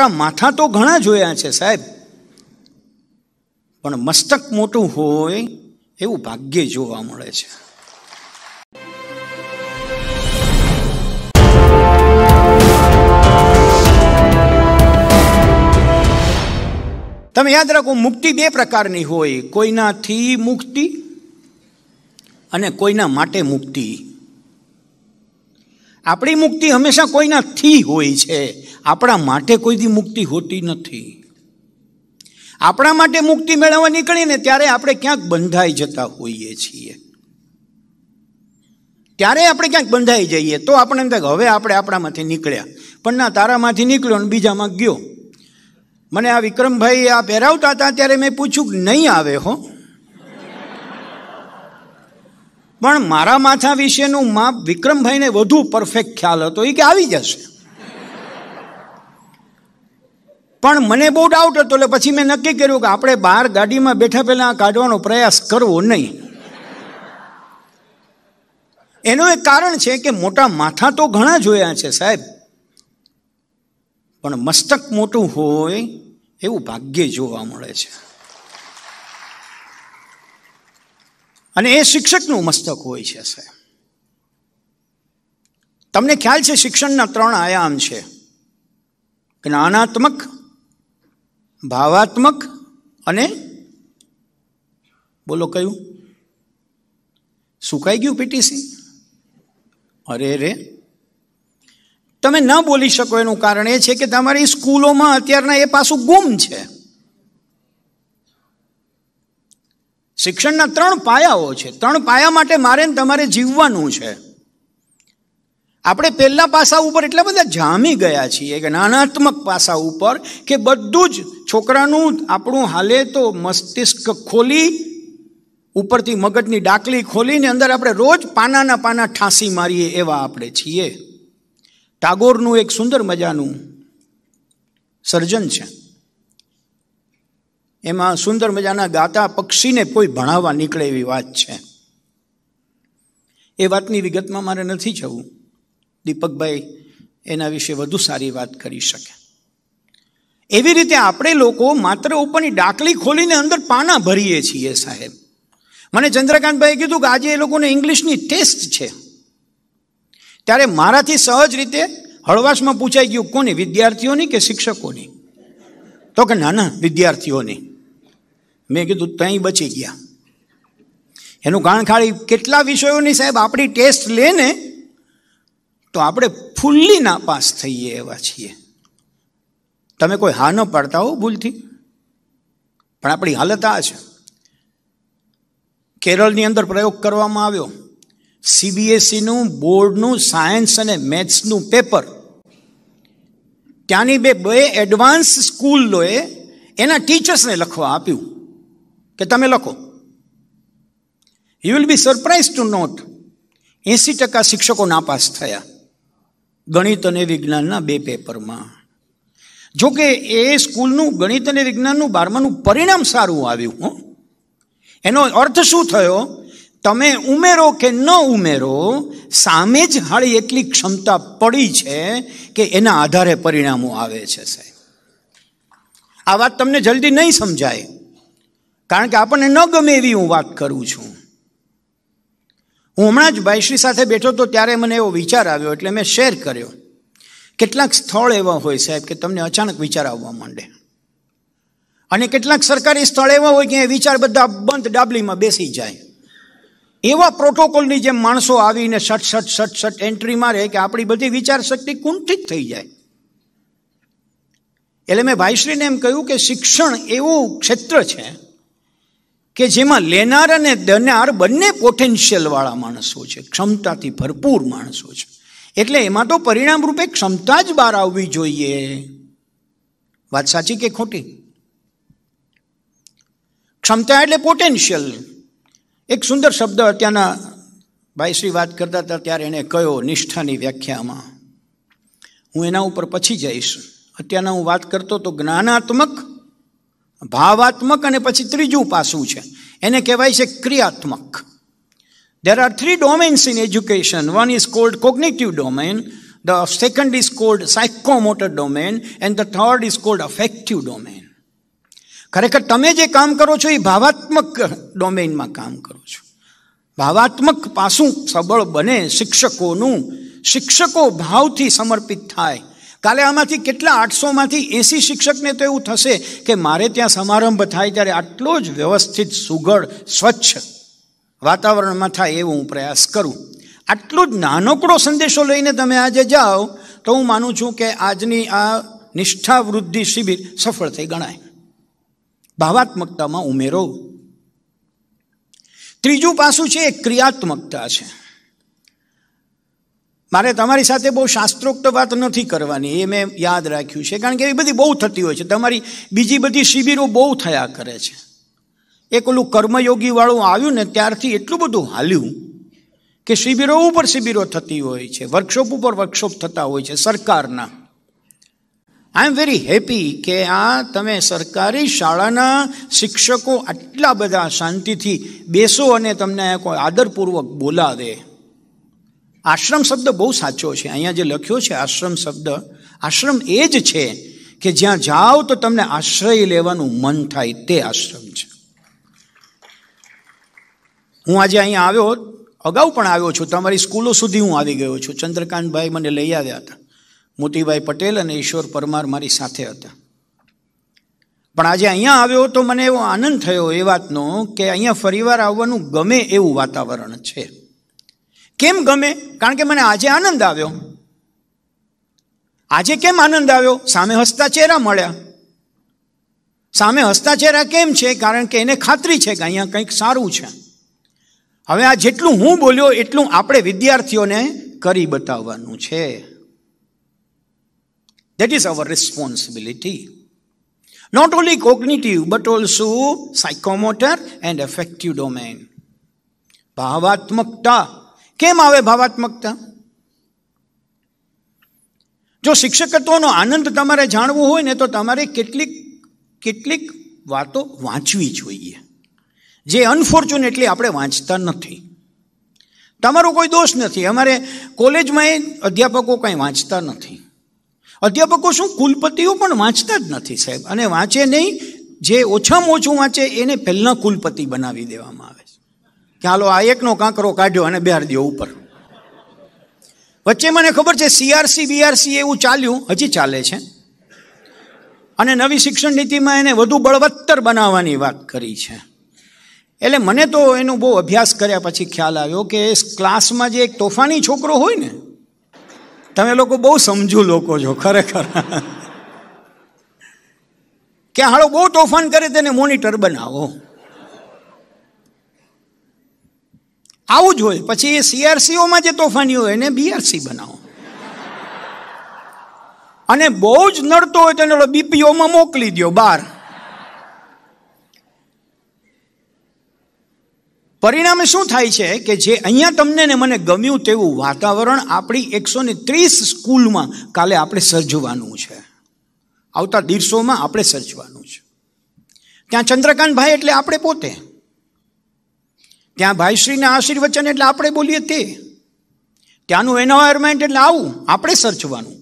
મોટા માથા તો ઘણા જોયા છે સાહેબ. પણ મસ્તક મોટું હોય એવું ભાગ્ય જોવા મળે છે. તમે યાદ રાખો, મુક્તિ બે પ્રકારની હોય. કોઈનાથી મુક્તિ અને કોઈના માટે મુક્તિ. આપણી મુક્તિ હંમેશા કોઈનાથી હોય છે. આપણા માટે કોઈથી મુક્તિ હોતી નથી. આપણા માટે મુક્તિ મેળવવા નીકળીને ત્યારે આપણે ક્યાંક બંધાઈ જતા હોઈએ છીએ. ત્યારે આપણે ક્યાંક બંધાઈ જઈએ તો આપણે એમ થાય હવે આપણે આપણામાંથી નીકળ્યા. પણ ના, તારામાંથી નીકળ્યો ને બીજામાં ગયો. મને આ વિક્રમભાઈ આ પહેરાવતા હતા ત્યારે મેં પૂછ્યું કે નહીં આવે હો? પણ મારા માથા વિશેનું માપ વિક્રમભાઈને વધુ પરફેક્ટ ખ્યાલ હતો. એ કે આવી જશે. પણ મને બહુ ડાઉટ હતો, એટલે પછી મેં નક્કી કર્યું કે આપણે બહાર ગાડીમાં બેઠા પહેલા કાઢવાનો પ્રયાસ કરવો નહીં. એનું એક કારણ છે કે મોટા માથા તો ઘણા જોયા છે સાહેબ. પણ મસ્તક મોટું હોય એવું ભાગ્ય જોવા મળે છે. અને એ શિક્ષકનું મસ્તક હોય છે સાહેબ. તમને ખ્યાલ છે શિક્ષણના ત્રણ આયામ છે. જ્ઞાનાત્મક, ભાવાત્મક અને બોલો કયું? સુકાઈ ગયું પીટીસી? અરે રે. તમે ન બોલી શકો એનું કારણ એ છે કે તમારી સ્કૂલોમાં અત્યારના એ પાછું ગુમ છે. શિક્ષણના ત્રણ પાયાઓ છે. ત્રણ પાયા માટે મારે તમારે જીવવાનું છે. આપણે પહેલા પાસા ઉપર એટલા બધા જામી ગયા છીએ કે નાનાત્મક પાસા ઉપર કે બધું જ છોકરાનું આપણું હાલે તો મસ્તિષ્ક ખોલી, ઉપરથી મગજની ડાકલી ખોલીને અંદર આપણે રોજ પાનાના પાના ઠાંસી મારીએ એવા આપણે છીએ. ટાગોરનું એક સુંદર મજાનું સર્જન છે. એમાં સુંદર મજાના ગાતા પક્ષીને કોઈ ભણાવવા નીકળે એવી વાત છે. એ વાતની વિગતમાં મારે નથી જવું. દીપકભાઈ એના વિશે વધુ સારી વાત કરી શકે. એવી રીતે આપણે લોકો માત્ર ઉપરની ડાકલી ખોલીને અંદર પાના ભરીએ છીએ સાહેબ. મને ચંદ્રકાંતભાઈ કીધું કે આજે એ લોકોને ઇંગ્લિશની ટેસ્ટ છે. ત્યારે મારાથી સહજ રીતે હળવાશમાં પૂછાઈ ગયું, કોની, વિદ્યાર્થીઓની કે શિક્ષકોની? તો કે, ના ના, વિદ્યાર્થીઓની. મેં કીધું ત્યાં બચી ગયા. એનું કારણ ખાલી કેટલા વિષયોની સાહેબ આપણી ટેસ્ટ લે ને તો આપણે ફૂલ્લી નાપાસ થઈએ એવા છીએ. તમે કોઈ હા ન પાડતા હો ભૂલથી. પણ આપણી હાલત આ છે. કેરળની અંદર પ્રયોગ કરવામાં આવ્યો. સીબીએસઈનું, બોર્ડનું, સાયન્સ અને મેથ્સનું પેપર. ત્યાંની બે બે એડવાન્સ સ્કૂલોએ એના ટીચર્સને લખવા આપ્યું. કે તમે લખો. You will be surprise to note એંસી ટકા શિક્ષકો નાપાસ થયા. ગણિત અને વિજ્ઞાનના બે પેપરમાં. જોકે એ સ્કૂલનું, ગણિત અને વિજ્ઞાનનું બારમાનું પરિણામ સારું આવ્યું, હો. એનો અર્થ શું થયો? તમે ઉમેરો કે ન ઉમેરો, સામે જ હાળી એટલી ક્ષમતા પડી છે કે એના આધારે પરિણામો આવે છે, સાહેબ. આ વાત તમને જલ્દી નહીં સમજાય. કારણ કે આપણને ન ગમે એવી હું વાત કરું છું. હું હમણાં જ ભાઈશ્રી સાથે બેઠો તો ત્યારે મને એવો વિચાર આવ્યો, એટલે મેં શેર કર્યો. કેટલાક સ્થળ એવા હોય સાહેબ કે તમને અચાનક વિચાર આવવા માંડે. અને કેટલાક સરકારી સ્થળ એવા હોય કે એ વિચાર બધા બંધ ડાબલીમાં બેસી જાય. એવા પ્રોટોકોલની જેમ માણસો આવીને સટ સટ સટ સટ એન્ટ્રી મારે કે આપણી બધી વિચાર શક્તિ કુંઠિત થઈ જાય. એટલે મેં ભાઈશ્રીને એમ કહ્યું કે શિક્ષણ એવું ક્ષેત્ર છે કે જેમાં લેનાર અને દેનાર બંને પોટેન્શિયલવાળા માણસો છે, ક્ષમતાથી ભરપૂર માણસો છે. એટલે એમાં તો પરિણામ રૂપે ક્ષમતા જ બહાર આવવી જોઈએ. વાત સાચી કે ખોટી? ક્ષમતા એટલે પોટેન્શિયલ એક સુંદર શબ્દ અત્યારના ભાઈશ્રી વાત કરતા હતા ત્યારે એણે કયો નિષ્ઠાની વ્યાખ્યામાં. હું એના ઉપર પછી જઈશ. અત્યારના હું વાત કરતો તો જ્ઞાનાત્મક ભાવાત્મક અને પછી ત્રીજું પાસું છે. એને કહેવાય છે ક્રિયાત્મક. There are three domains in education one is called cognitive domain the second is called psychomotor domain and the third is called affective domain ખરેખર તમે જે કામ કરો છો એ ભાવાત્મક ડોમેનમાં કામ કરો છો. ભાવાત્મક પાસું સબળ બને શિક્ષકોનું. શિક્ષકો ભાવથી સમર્પિત થાય. કાલે આમાંથી કેટલા આઠસોમાંથી એસી શિક્ષકને તો એવું થશે કે મારે ત્યાં સમારંભ થાય ત્યારે આટલો જ વ્યવસ્થિત સુઘડ, સ્વચ્છ વાતાવરણમાં થાય એવો હું પ્રયાસ કરું. આટલો જ નાનકડો સંદેશો લઈને તમે આજે જાઓ તો હું માનું છું કે આજની આ નિષ્ઠા વૃદ્ધિ શિબિર સફળ થઈ ગણાય. ભાવાત્મકતામાં ઉમેરો. ત્રીજું પાસું છે એ ક્રિયાત્મકતા છે. મારે તમારી સાથે બહુ શાસ્ત્રોક્ત વાત નથી કરવાની, એ મેં યાદ રાખ્યું છે. કારણ કે એ બધી બહુ થતી હોય છે. તમારી બીજી બધી શિબિરો બહુ થયા કરે છે. એક ઓલું કર્મયોગીવાળું આવ્યું ને ત્યારથી એટલું બધું હાલ્યું કે શિબિરો ઉપર શિબિરો થતી હોય છે. વર્કશોપ ઉપર વર્કશોપ થતા હોય છે સરકારના. આઈ એમ વેરી હેપી કે આ તમે સરકારી શાળાના શિક્ષકો આટલા બધા શાંતિથી બેસો અને તમને કોઈ આદરપૂર્વક બોલાવે. આશ્રમ શબ્દ બહુ સાચો છે. અહીંયા જે લખ્યો છે આશ્રમ શબ્દ, આશ્રમ એ જ છે કે જ્યાં જાઓ તો તમને આશ્રય લેવાનું મન થાય તે આશ્રમ છે. હું આજે અહીંયા આવ્યો, અગાઉ પણ આવ્યો છું. તમારી સ્કૂલો સુધી હું આવી ગયો છું. ચંદ્રકાંતભાઈ મને લઈ આવ્યા હતા. મોતીભાઈ પટેલ અને ઈશ્વર પરમાર મારી સાથે હતા. પણ આજે અહીંયા આવ્યો તો મને એવો આનંદ થયો એ વાતનો કે અહીંયા ફરીવાર આવવાનું ગમે એવું વાતાવરણ છે. કેમ ગમે? કારણ કે મને આજે આનંદ આવ્યો. આજે કેમ આનંદ આવ્યો? સામે હસતા ચહેરા મળ્યા. સામે હસતા ચહેરા કેમ છે? કારણ કે એને ખાતરી છે કે અહીંયા કંઈક સારું છે. હવે આ જેટલું હું બોલ્યો, એટલું આપણે વિદ્યાર્થીઓને કરી બતાવવાનું છે. That is our responsibility not only cognitive but also psychomotor and affective domain ભાવાત્મકતા કેમ આવે ભાવાત્મકતા? જો શિક્ષકત્વનો આનંદ તમારે જાણવો હોય ને તો તમારે કેટલીક કેટલીક વાતો વાંચવી જોઈએ. જે અનફોર્ચ્યુનેટલી આપણે વાંચતા નથી. તમારો કોઈ દોષ નથી. અમારે કોલેજમાં અધ્યાપકો કંઈ વાંચતા નથી. અધ્યાપકો શું કુલપતિઓ પણ વાંચતા જ નથી, સાહેબ. અને વાંચે નહીં, જે ઓછામાં ઓછું વાંચે એને પહેલાં કુલપતિ બનાવી દેવામાં આવે છે. કે હાલો, આ એકનો કાંકરો કાઢ્યો અને બહાર દો ઉપર. વચ્ચે મને ખબર છે સીઆરસી બીઆરસી એવું ચાલ્યું, હજી ચાલે છે. અને નવી શિક્ષણ નીતિમાં એને વધુ બળવત્તર બનાવવાની વાત કરી છે. એટલે મને તો એનો બહુ અભ્યાસ કર્યા પછી ખ્યાલ આવ્યો કે ક્લાસમાં જે એક તોફાની છોકરો હોય ને, તમે લોકો બહુ સમજુ લોકો છો, ખરેખર. કે હાળો બહુ તોફાન કરે તેને મોનિટર બનાવો. આવું જ હોય. પછી એ સીઆરસીઓમાં જે તોફાની હોય એને બીઆરસી બનાવો. અને બહુ જ નડતો હોય તો એને બીપીઓમાં મોકલી દો બહાર. પરિણામે શું થાય છે કે જે અહીંયા તમને ને મને ગમ્યું તેવું વાતાવરણ આપણી એકસો ને ત્રીસ સ્કૂલમાં કાલે આપણે સર્જવાનું છે. આવતા દિવસોમાં આપણે સર્જવાનું છે. ત્યાં ચંદ્રકાંતભાઈ એટલે આપણે પોતે. ત્યાં ભાઈશ્રીના આશીર્વચન એટલે આપણે બોલીએ તે. ત્યાંનું એન્વાયરમેન્ટ એટલે આવું આપણે સર્જવાનું